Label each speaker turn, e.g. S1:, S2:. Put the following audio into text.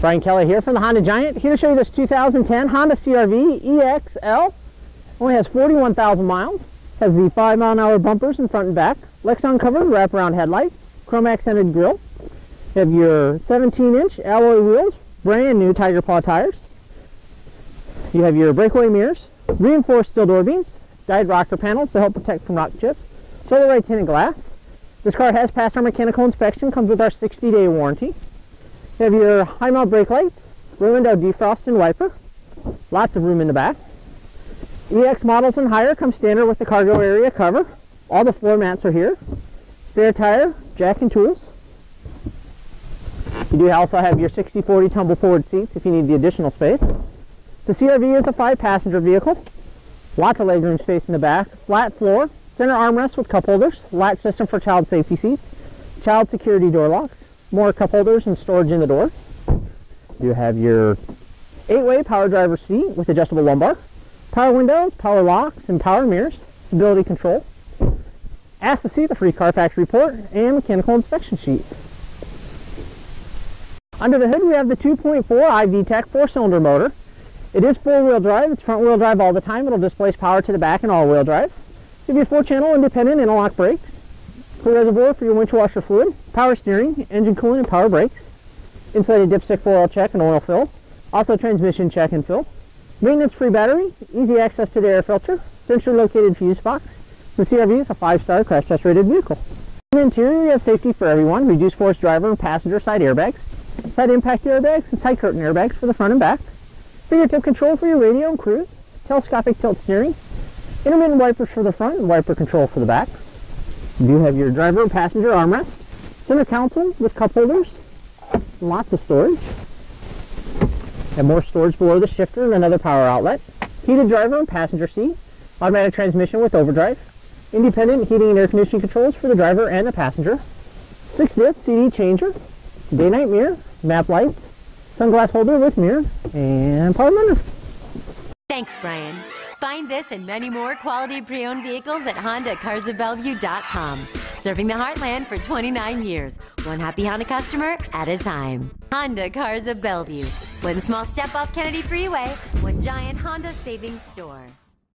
S1: Brian Kelly here from the Honda Giant. Here to show you this 2010 Honda CRV EXL. Only has 41,000 miles. Has the 5 mile an hour bumpers in front and back. Lexan covered wraparound headlights. Chrome accented grille. Have your 17 inch alloy wheels. Brand new Tiger Paw tires. You have your breakaway mirrors. Reinforced steel door beams. Dyed rocker panels to help protect from rock chips. Solar tinted glass. This car has passed our mechanical inspection. Comes with our 60 day warranty. You have your high mount brake lights, rear window defrost and wiper, lots of room in the back. EX models and higher come standard with the cargo area cover. All the floor mats are here. Spare tire, jack and tools. You do also have your 60-40 tumble forward seats if you need the additional space. The CRV is a five passenger vehicle. Lots of legroom space in the back. Flat floor, center armrest with cup holders, latch system for child safety seats, child security door locks, more cup holders and storage in the door. You have your eight-way power driver seat with adjustable lumbar, power windows, power locks, and power mirrors, stability control. Ask to see the free Carfax report and mechanical inspection sheet. Under the hood we have the 2.4 iVTEC four-cylinder motor. It is four-wheel drive. It's front-wheel drive all the time. It'll displace power to the back and all-wheel drive. Give you four-channel independent anti-lock brakes. Reservoir for your windshield washer fluid, power steering, engine cooling, and power brakes. Insulated dipstick for oil check and oil fill. Also transmission check and fill. Maintenance-free battery, easy access to the air filter, centrally located fuse box. The CRV is a five-star crash test rated vehicle. In the interior, you have safety for everyone, reduced force driver and passenger side airbags, side impact airbags, and side curtain airbags for the front and back, fingertip control for your radio and cruise, telescopic tilt steering, intermittent wipers for the front and wiper control for the back. You do have your driver and passenger armrest, center console with cup holders, lots of storage. And more storage below the shifter and another power outlet. Heated driver and passenger seat, automatic transmission with overdrive, independent heating and air conditioning controls for the driver and the passenger, 6-disc CD changer, day-night mirror, map lights, sunglass holder with mirror, and power mirror.
S2: Thanks, Brian. Find this and many more quality pre-owned vehicles at HondaCarsOfBellevue.com. Serving the heartland for 29 years, one happy Honda customer at a time. Honda Cars of Bellevue. One small step off Kennedy Freeway, one giant Honda savings store.